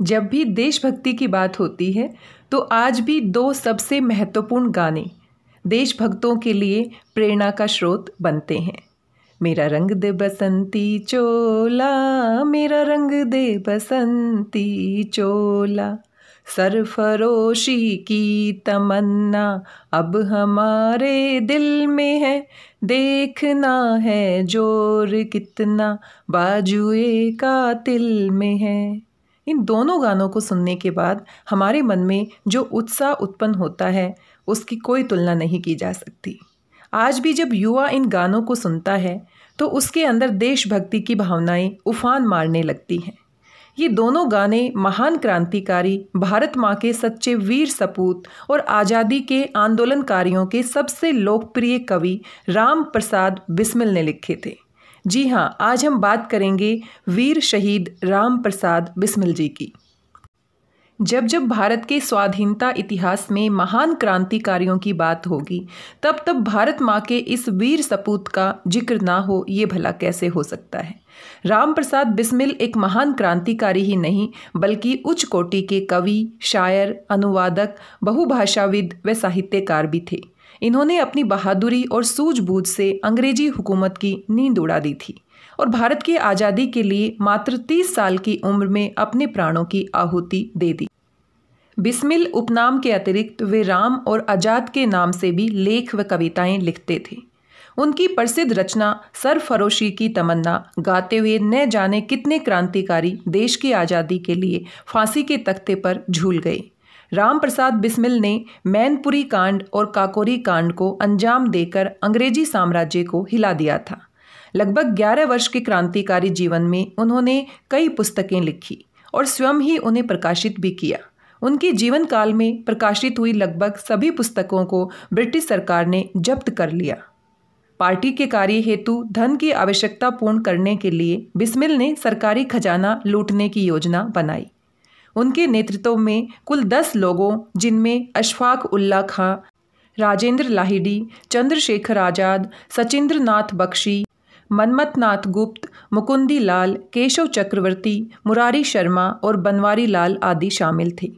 जब भी देशभक्ति की बात होती है तो आज भी दो सबसे महत्वपूर्ण गाने देशभक्तों के लिए प्रेरणा का स्रोत बनते हैं। मेरा रंग दे बसंती चोला, मेरा रंग दे बसंती चोला, सरफरोशी की तमन्ना, अब हमारे दिल में है, देखना है ज़ोर कितना, बाजुए का तिल में है। इन दोनों गानों को सुनने के बाद हमारे मन में जो उत्साह उत्पन्न होता है, उसकी कोई तुलना नहीं की जा सकती। आज भी जब युवा इन गानों को सुनता है तो उसके अंदर देशभक्ति की भावनाएँ उफान मारने लगती हैं। ये दोनों गाने महान क्रांतिकारी भारत माँ के सच्चे वीर सपूत और आज़ादी के आंदोलनकारियों के सबसे लोकप्रिय कवि राम प्रसाद बिस्मिल ने लिखे थे। जी हाँ आज हम बात करेंगे वीर शहीद राम प्रसाद बिस्मिल जी की। जब जब भारत के स्वाधीनता इतिहास में महान क्रांतिकारियों की बात होगी, तब तब भारत माँ के इस वीर सपूत का ज़िक्र ना हो, ये भला कैसे हो सकता है? राम प्रसाद बिस्मिल एक महान क्रांतिकारी ही नहीं, बल्कि उच्च कोटि के कवि, शायर, अनुवादक, बहुभाषाविद व साहित्यकार भी थे। इन्होंने अपनी बहादुरी और सूझबूझ से अंग्रेज़ी हुकूमत की नींद उड़ा दी थी और भारत की आज़ादी के लिए मात्र तीस साल की उम्र में अपने प्राणों की आहुति दे दी। बिस्मिल उपनाम के अतिरिक्त वे राम और आज़ाद के नाम से भी लेख व कविताएँ लिखते थे। उनकी प्रसिद्ध रचना सरफरोशी की तमन्ना, गाते हुए न जाने कितने क्रांतिकारी देश की आज़ादी के लिए फांसी के तख्ते पर झूल गए। राम प्रसाद बिस्मिल ने मैनपुरी कांड और काकोरी कांड को अंजाम देकर अंग्रेज़ी साम्राज्य को हिला दिया था। लगभग 11 वर्ष के क्रांतिकारी जीवन में उन्होंने कई पुस्तकें लिखी और स्वयं ही उन्हें प्रकाशित भी किया। उनके जीवन काल में प्रकाशित हुई लगभग सभी पुस्तकों को ब्रिटिश सरकार ने जब्त कर लिया। पार्टी के कार्य हेतु धन की आवश्यकता पूर्ण करने के लिए बिस्मिल ने सरकारी खजाना लूटने की योजना बनाई। उनके नेतृत्व में कुल दस लोगों, जिनमें अशफाक उल्ला खां, राजेंद्र लाहिडी, चंद्रशेखर आज़ाद सचिंद्र नाथ बख्शी मनमत नाथ गुप्त, मुकुंदी लाल, केशव चक्रवर्ती, मुरारी शर्मा और बनवारी लाल आदि शामिल थे।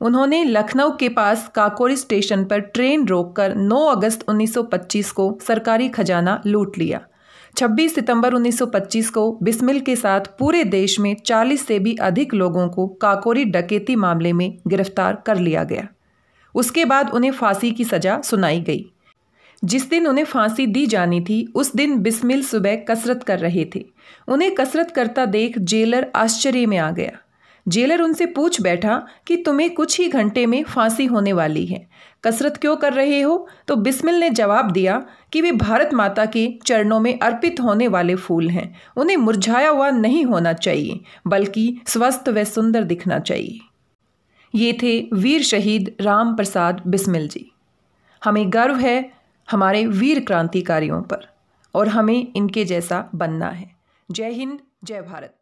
उन्होंने लखनऊ के पास काकोरी स्टेशन पर ट्रेन रोककर 9 अगस्त 1925 को सरकारी खजाना लूट लिया। 26 सितंबर 1925 को बिस्मिल के साथ पूरे देश में 40 से भी अधिक लोगों को काकोरी डकैती मामले में गिरफ़्तार कर लिया गया। उसके बाद उन्हें फांसी की सज़ा सुनाई गई। जिस दिन उन्हें फांसी दी जानी थी, उस दिन बिस्मिल सुबह कसरत कर रहे थे। उन्हें कसरत करता देख जेलर आश्चर्य में आ गया। जेलर उनसे पूछ बैठा कि तुम्हें कुछ ही घंटे में फांसी होने वाली है। कसरत क्यों कर रहे हो? तो बिस्मिल ने जवाब दिया कि वे भारत माता के चरणों में अर्पित होने वाले फूल हैं। उन्हें मुरझाया हुआ नहीं होना चाहिए, बल्कि स्वस्थ व सुंदर दिखना चाहिए। ये थे वीर शहीद राम प्रसाद बिस्मिल जी। हमें गर्व है हमारे वीर क्रांतिकारियों पर और हमें इनके जैसा बनना है। जय हिंद, जय भारत।